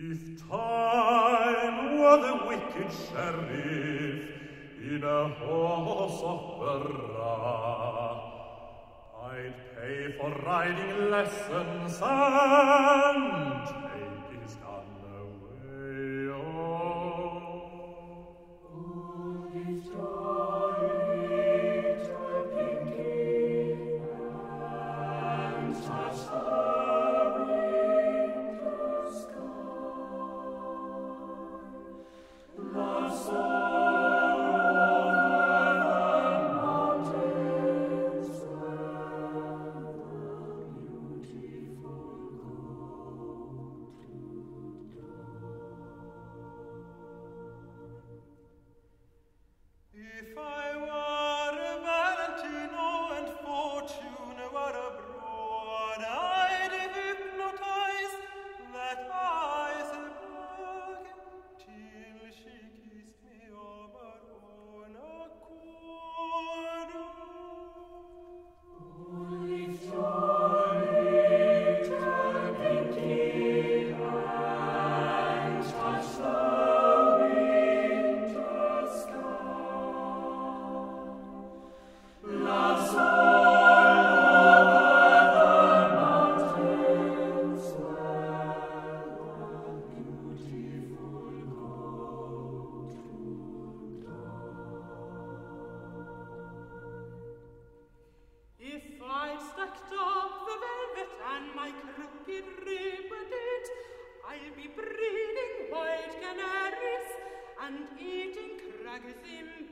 If time were the wicked sheriff in a horse opera, I'd pay for riding lessons and If I breeding white canaries and eating craggy